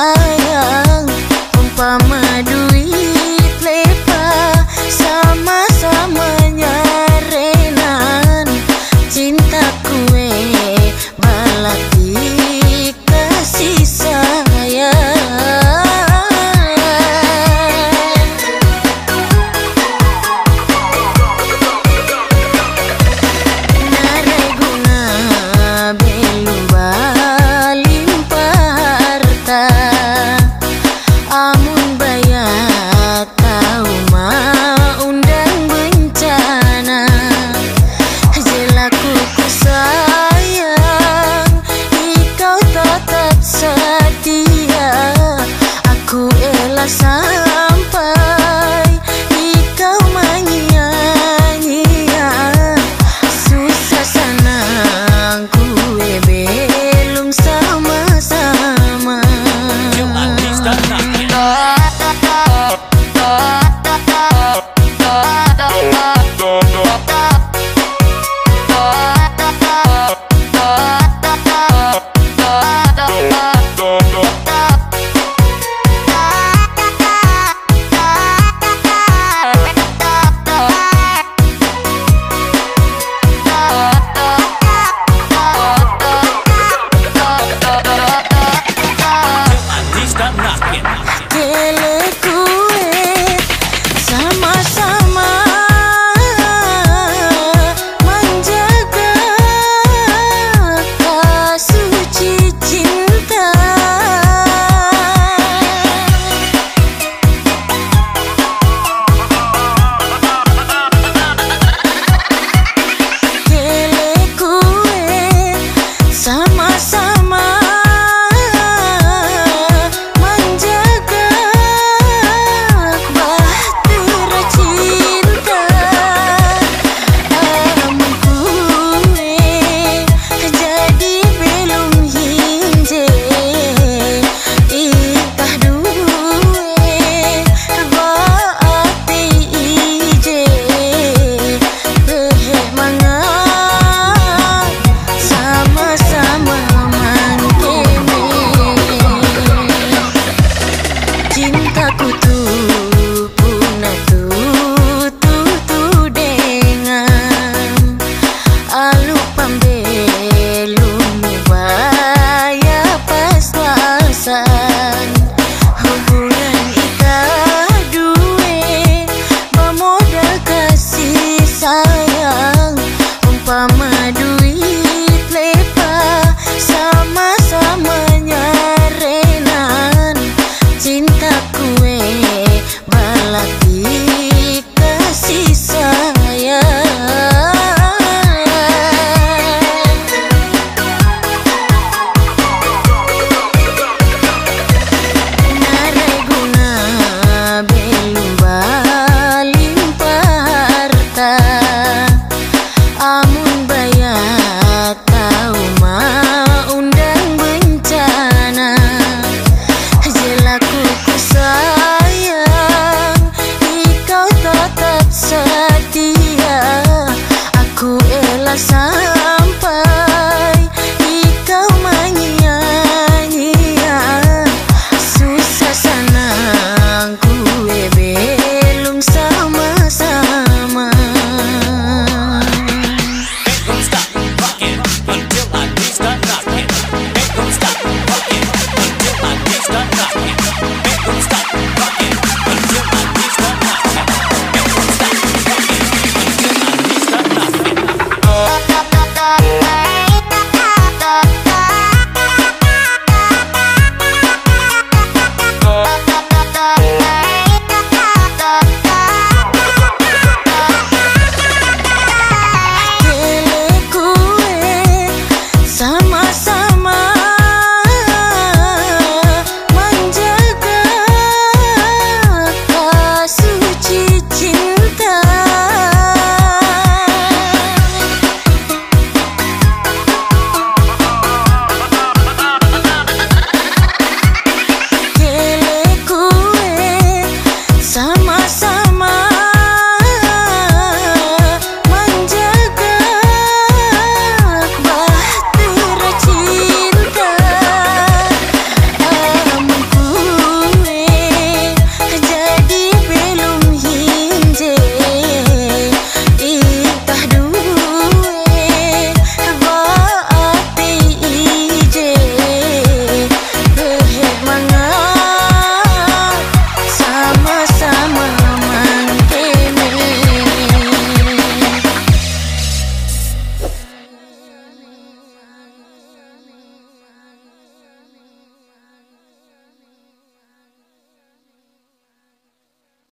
sayang umpama Oh, ah, ah, ah.